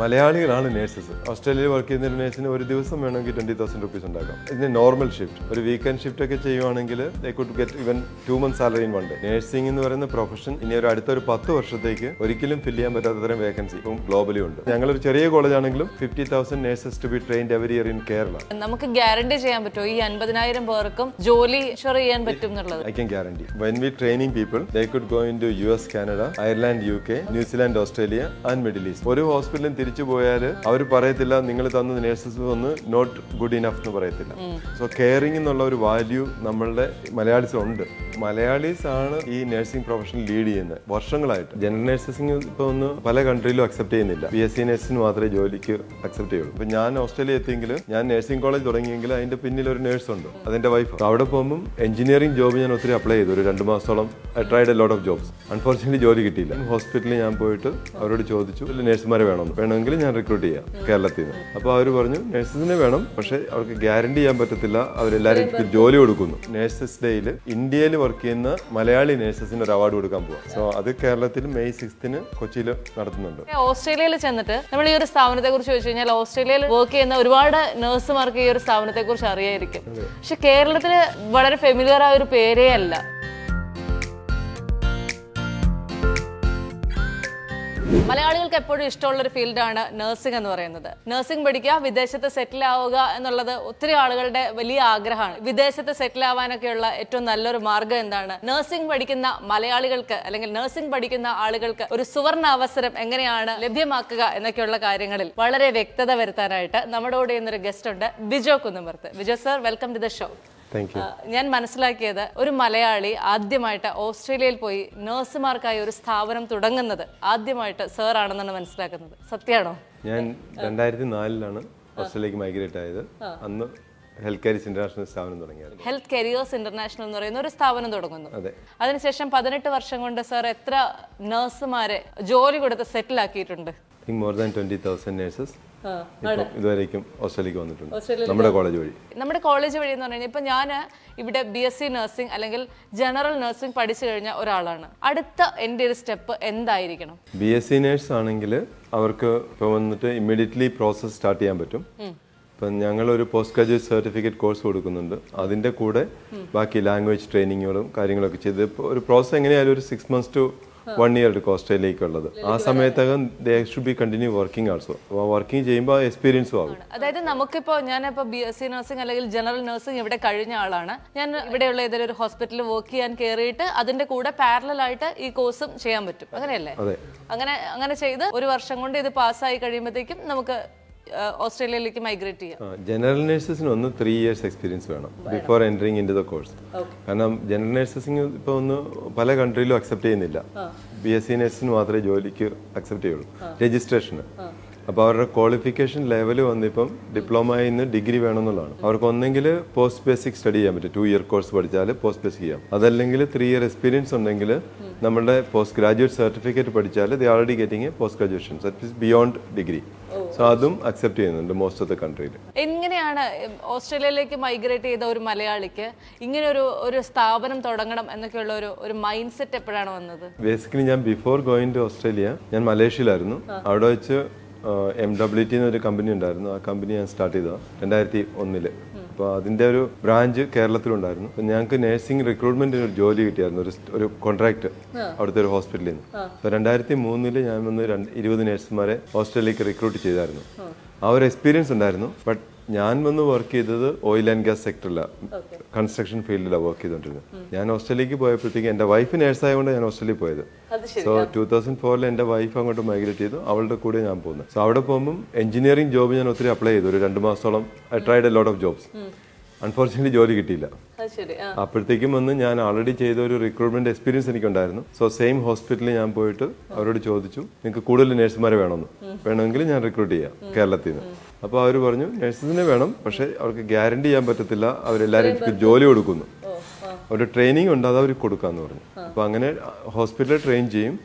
മലയാളികളാണ് നേഴ്സസ് ഓസ്ട്രേലിയയിൽ വർക്ക് ചെയ്യുന്ന ഒരു നേഴ്സിന് ഒരു ദിവസം വേണമെങ്കിൽ ട്വന്റി തൗസൻഡ് റുപ്പീസ് ഉണ്ടാക്കാം. ഇതിന് നോർമൽ ഷിഫ്റ്റ് ഒരു വീക്കെൻഡ് ഷിഫ്റ്റ് ഒക്കെ ചെയ്യുവാണെങ്കിൽ they could get even two month salary in one day nursing എന്ന് പറയുന്ന പ്രൊഫഷൻ ഇനി ഒരു അടുത്ത ഒരു പത്ത് വർഷത്തേക്ക് ഒരിക്കലും ഫില്ല് ചെയ്യാൻ പറ്റാത്ത തരം വേക്കൻസി ഇപ്പം ഗ്ലോബലി ഉണ്ട്. ഞങ്ങൾ ഒരു ചെറിയ കോളേജ് ആണെങ്കിലും fifty thousand nurses to be trained every year in Kerala നമുക്ക് ഗ്യാരണ്ടി ചെയ്യാൻ പറ്റുമോ? ഈ അൻപതിനായിരം പേർക്കും ജോലി ഷെയർ ചെയ്യാൻ പറ്റും എന്നുള്ളത്. When we training people they could go into U S Canada Ireland U K New Zealand Australia and Middle East ഒരു ഹോസ്പിറ്റലിൽ തിരിച്ചു പോയാൽ അവർ പറയത്തില്ല നിങ്ങൾ തന്ന നേഴ്സസ് ഒന്ന് നോട്ട് ഗുഡ് ഇനഫ് എന്ന് പറയത്തില്ല. സോ കെയറിംഗ് എന്നുള്ള ഒരു വാല്യൂ നമ്മളുടെ മലയാളീസ് ഉണ്ട്. മലയാളീസ് ആണ് ഈ നഴ്സിംഗ് പ്രൊഫഷൻ ലീഡ് ചെയ്യുന്നത് വർഷങ്ങളായിട്ട്. ജനറൽ നഴ്സിംഗ് ഇപ്പൊ ഒന്ന് പല കൺട്രിയിലും അക്സെപ്റ്റ് ചെയ്യുന്നില്ല. പി എസ് സി നഴ്സിന് മാത്രമേ ജോലിക്ക് അക്സെപ്റ്റ് ചെയ്യുള്ളൂ. ഇപ്പൊ ഞാൻ ഓസ്ട്രേലിയ എത്തിയെങ്കിൽ ഞാൻ നഴ്സിംഗ് കോളേജ് തുടങ്ങിയെങ്കിൽ അതിന്റെ പിന്നിൽ ഒരു നേഴ്സ് ഉണ്ട്. അതിന്റെ വൈഫ് അവിടെ പോകുമ്പോൾ എഞ്ചിനീയറിംഗ് ജോബ് ഞാൻ ഒത്തിരി അപ്ലൈ ചെയ്തു. ഒരു രണ്ട് മാസത്തോളം I tried a lot of jobs unfortunately ജോലി കിട്ടിയില്ല. ഹോസ്പിറ്റലിൽ ഞാൻ പോയിട്ട് അവരോട് ചോദിച്ചു "ഇതിൽ വേണം വേണമെന്ന് വേണമെങ്കിൽ ഞാൻ റിക്രൂട്ട് ചെയ്യാം കേരളത്തിൽ നിന്ന് അപ്പോൾ അവർ പറഞ്ഞു നഴ്സസിനെ വേണം പക്ഷേ അവർക്ക് ഗ്യാരണ്ടി ചെയ്യാൻ പറ്റത്തില്ല. അവരെല്ലാവരും ജോലി കൊടുക്കുന്നു. നഴ്സസ് ഡേയിൽ ഇന്ത്യയിൽ വർക്ക് ചെയ്യുന്ന മലയാളി നഴ്സസിന് ഒരു അവാർഡ് കൊടുക്കാൻ പോവാം. സോ അത് കേരളത്തിൽ മെയ് സിക്സ്തിന് കൊച്ചിയിൽ നടത്തുന്നുണ്ട്. ഓസ്ട്രേലിയയിൽ ചെന്നിട്ട് നമ്മൾ ഈ ഒരു സ്ഥാപനത്തെ കുറിച്ച് ചോദിച്ചു കഴിഞ്ഞാൽ ഓസ്ട്രേലിയയിൽ വർക്ക് ചെയ്യുന്ന ഒരുപാട് നഴ്സുമാർക്ക് ഈ ഒരു സ്ഥാപനത്തെ കുറിച്ച് അറിയായിരിക്കും പക്ഷെ കേരളത്തിൽ വളരെ ഫെമിലിയർ ആയ ഒരു പേരേ അല്ല. മലയാളികൾക്ക് എപ്പോഴും ഇഷ്ടമുള്ള ഒരു ഫീൽഡാണ് നഴ്സിംഗ് എന്ന് പറയുന്നത്. നഴ്സിംഗ് പഠിക്കുക വിദേശത്ത് സെറ്റിൽ ആവുക എന്നുള്ളത് ഒത്തിരി ആളുകളുടെ വലിയ ആഗ്രഹമാണ്. വിദേശത്ത് സെറ്റിൽ ആവാനൊക്കെയുള്ള ഏറ്റവും നല്ലൊരു മാർഗം എന്താണ്? നഴ്സിംഗ് പഠിക്കുന്ന മലയാളികൾക്ക് അല്ലെങ്കിൽ നഴ്സിംഗ് പഠിക്കുന്ന ആളുകൾക്ക് ഒരു സുവർണ അവസരം എങ്ങനെയാണ് ലഭ്യമാക്കുക എന്നൊക്കെയുള്ള കാര്യങ്ങളിൽ വളരെ വ്യക്തത വരുത്താനായിട്ട് നമ്മുടെ കൂടെ ഇന്നൊരു ഗസ്റ്റ് ഉണ്ട്. Bijo Kunnumarath Bijo sir welcome to the show ഞാൻ മനസ്സിലാക്കിയത് ഒരു മലയാളി ആദ്യമായിട്ട് ഓസ്ട്രേലിയയിൽ പോയി നഴ്സുമാർക്കായി ഒരു സ്ഥാപനം തുടങ്ങുന്നത് ആദ്യമായിട്ട് സർ ആണെന്നാണ് മനസ്സിലാക്കുന്നത്. സത്യമാണോ ഞാൻ രണ്ടായിരത്തി നാലിലാണ് ഓസ്ട്രേലിയക്ക് മൈഗ്രേറ്റ് ആയത്. അന്ന് ഹെൽത്ത് കെയർ ഇന്റർനാഷണൽ സ്ഥാപനം തുടങ്ങിയത്. ഹെൽത്ത് കരിയേഴ്സ് ഇന്റർനാഷണൽ എന്ന് പറയുന്ന ഒരു സ്ഥാപനം തുടങ്ങുന്നു. അതെ. അതിനുശേഷം പതിനെട്ട് വർഷം കൊണ്ട് സാർ എത്ര നഴ്സുമാരെ ജോലി കൊടുത്ത് സെറ്റിൽ ആക്കിയിട്ടുണ്ട്? More than twenty thousand nurses ഇതുവരേക്കും ഓസ്ട്രേലിയക്ക് വന്നിട്ടുണ്ട്. നമ്മുടെ കോളേജ് വഴി. നമ്മുടെ കോളേജ് വഴി എന്ന് പറഞ്ഞാൽ ഇപ്പൊ ഞാൻ ഇവിടെ ബി എസ് സി നഴ്സിംഗ് അല്ലെങ്കിൽ ജനറൽ നഴ്സിംഗ് പഠിച്ചു കഴിഞ്ഞ ഒരാളാണ്. അടുത്ത എന്റെ ഒരു സ്റ്റെപ്പ് എന്തായിരിക്കണം? ബി എസ് സി നേഴ്സ് ആണെങ്കിൽ അവർക്ക് ഇപ്പോൾ വന്നിട്ട് ഇമ്മീഡിയറ്റ്ലി പ്രോസസ് സ്റ്റാർട്ട് ചെയ്യാൻ പറ്റും. ഇപ്പൊ ഞങ്ങൾ ഒരു പോസ്റ്റ് ഗ്രാജുവേറ്റ് സർട്ടിഫിക്കറ്റ് കോഴ്സ് കൊടുക്കുന്നുണ്ട്. അതിന്റെ കൂടെ ബാക്കി ലാംഗ്വേജ് ട്രെയിനിങ്ങുകളും കാര്യങ്ങളൊക്കെ ചെയ്ത്. ഇപ്പോൾ ഒരു പ്രോസസ് എങ്ങനെയായാലും ഒരു six months to one year ഓസ്ട്രേലിയക്കുള്ളത്. ആ സമയത്തകം they should be continue working also working ചെയ്യുമ്പോൾ എക്സ്പീരിയൻസും ആകും. അതായത് നമുക്കിപ്പോ ഞാനിപ്പോ ബി എസ് സി നഴ്സിംഗ് അല്ലെങ്കിൽ ജനറൽ നഴ്സിംഗ് ഇവിടെ കഴിഞ്ഞ ആളാണ്. ഞാൻ ഇവിടെയുള്ള ഏതെങ്കിലും ഒരു ഹോസ്പിറ്റലിൽ വർക്ക് ചെയ്യാൻ കയറിയിട്ട് അതിന്റെ കൂടെ പാരലൽ ആയിട്ട് ഈ കോഴ്സും ചെയ്യാൻ പറ്റും. അങ്ങനെയല്ലേ? അങ്ങനെ അങ്ങനെ ചെയ്ത് ഒരു വർഷം കൊണ്ട് ഇത് പാസ്സായി കഴിയുമ്പോഴത്തേക്കും നമുക്ക് ഓസ്ട്രേലിയയിലേക്ക് മൈഗ്രേറ്റ് ചെയ്യാം. ജനറൽ നേഴ്സസിന് ഒന്ന് ത്രീ ഇയേഴ്സ് എക്സ്പീരിയൻസ് വേണം before entering into the course കാരണം ജനറൽ നേഴ്സസിങ് ഇപ്പോൾ ഒന്ന് പല കൺട്രിയിലും അക്സെപ്റ്റ് ചെയ്യുന്നില്ല. ബി എസ് സി നേഴ്സിന് മാത്രമേ ജോലിക്ക് അക്സെപ്റ്റ് ചെയ്യുള്ളൂ. രജിസ്ട്രേഷന് അപ്പോൾ അവരുടെ ക്വാളിഫിക്കേഷൻ ലെവൽ വന്നിപ്പം ഡിപ്ലോമയിൽ നിന്ന് ഡിഗ്രി വേണമെന്നുള്ളതാണ്. അവർക്ക് ഒന്നെങ്കിൽ പോസ്റ്റ് ബേസിക് സ്റ്റഡി ചെയ്യാൻ പറ്റും. ടു ഇയർ കോഴ്സ് പഠിച്ചാൽ പോസ്റ്റ് ബേസിക് ചെയ്യാം. അതല്ലെങ്കിൽ ത്രീ ഇയർ എക്സ്പീരിയൻസ് ഉണ്ടെങ്കിൽ നമ്മുടെ പോസ്റ്റ് ഗ്രാജുവേറ്റ് സർട്ടിഫിക്കറ്റ് പഠിച്ചാൽ they already getting a post graduation certificate beyond degree so അതും അക്സെപ്റ്റ് ചെയ്യുന്നുണ്ട് മോസ്റ്റ് ഓഫ് ദ കൺട്രിയിൽ എങ്ങനെയാണ് ഓസ്ട്രേലിയയിലേക്ക് മൈഗ്രേറ്റ് ചെയ്ത ഒരു മലയാളിക്ക് ഇങ്ങനെ ഒരു ഒരു സ്ഥാപനം തുടങ്ങണം എന്നൊക്കെയുള്ള ഒരു ഒരു മൈൻഡ് സെറ്റ് എപ്പോഴാണ് വന്നത്? ബേസിക്കലി ഞാൻ ബിഫോർ ഗോയിങ് ടു ഓസ്ട്രേലിയ ഞാൻ മലേഷ്യയിലായിരുന്നു. അവിടെ വെച്ച് എം ഡബ്ല്യു ടി എന്നൊരു കമ്പനി ഉണ്ടായിരുന്നു. ആ കമ്പനി ഞാൻ സ്റ്റാർട്ട് ചെയ്തതാണ് രണ്ടായിരത്തി ഒന്നിൽ അപ്പോൾ അതിന്റെ ഒരു ബ്രാഞ്ച് കേരളത്തിലുണ്ടായിരുന്നു. അപ്പൊ ഞങ്ങൾക്ക് നഴ്സിംഗ് റിക്രൂട്ട്മെന്റിന് ഒരു ജോലി കിട്ടിയായിരുന്നു ഒരു ഒരു കോൺട്രാക്ട് അവിടുത്തെ ഒരു ഹോസ്പിറ്റലിൽ നിന്ന്. അപ്പോൾ രണ്ടായിരത്തി മൂന്നിൽ ഞാൻ വന്ന് ഇരുപത് നഴ്സുമാരെ ഹോസ്റ്റലിലേക്ക് റിക്രൂട്ട് ചെയ്തായിരുന്നു. ആ. ഒരു എക്സ്പീരിയൻസ് ഉണ്ടായിരുന്നു. ബട്ട് ഞാൻ വന്ന് വർക്ക് ചെയ്തത് ഓയിൽ ആൻഡ് ഗ്യാസ് സെക്ടറിലാണ് കൺസ്ട്രക്ഷൻ ഫീൽഡിലാണ് വർക്ക് ചെയ്തുകൊണ്ടിരുന്നത് ഞാൻ ഓസ്ട്രേലിയക്ക് പോയപ്പോഴത്തേക്ക് എന്റെ വൈഫ് നേഴ്സായതുകൊണ്ട് ഞാൻ ഓസ്ട്രേലിയയിൽ പോയത്. സോ ടൂ തൗസൻഡ് ഫോറിൽ എന്റെ വൈഫ് അങ്ങോട്ട് മൈഗ്രേറ്റ് ചെയ്തു. അവളുടെ കൂടെ ഞാൻ പോകുന്നത് സോ അവിടെ പോകുമ്പോൾ എഞ്ചിനീയറിംഗ് ജോബ് ഞാൻ ഒത്തിരി അപ്ലൈ ചെയ്തു. ഒരു രണ്ട് മാസത്തോളം I tried a lot of jobs unfortunately ജോലി കിട്ടിയില്ല. അപ്പോഴത്തേക്കും വന്ന് ഞാൻ ആൾറെഡി ചെയ്ത ഒരു റിക്രൂട്ട്മെന്റ് എക്സ്പീരിയൻസ് എനിക്കുണ്ടായിരുന്നു. സോ സെയിം ഹോസ്പിറ്റലിൽ ഞാൻ പോയിട്ട് അവരോട് ചോദിച്ചു നിങ്ങൾക്ക് കൂടുതൽ നഴ്സുമാരെ വേണമെന്ന് വേണമെങ്കിൽ ഞാൻ റിക്രൂട്ട് ചെയ്യാം കേരളത്തിൽ നിന്ന് അപ്പോൾ അവർ പറഞ്ഞു നഴ്സസിനെ വേണം പക്ഷേ അവർക്ക് ഗ്യാരണ്ടി ചെയ്യാൻ പറ്റത്തില്ല. അവരെല്ലാവരും ജോലി കൊടുക്കുന്നു. ഒരു ട്രെയിനിങ് ഉണ്ട് അത് അവർ കൊടുക്കാന്ന് പറഞ്ഞു. അപ്പോൾ അങ്ങനെ ഹോസ്പിറ്റലിൽ ട്രെയിൻ ചെയ്യും.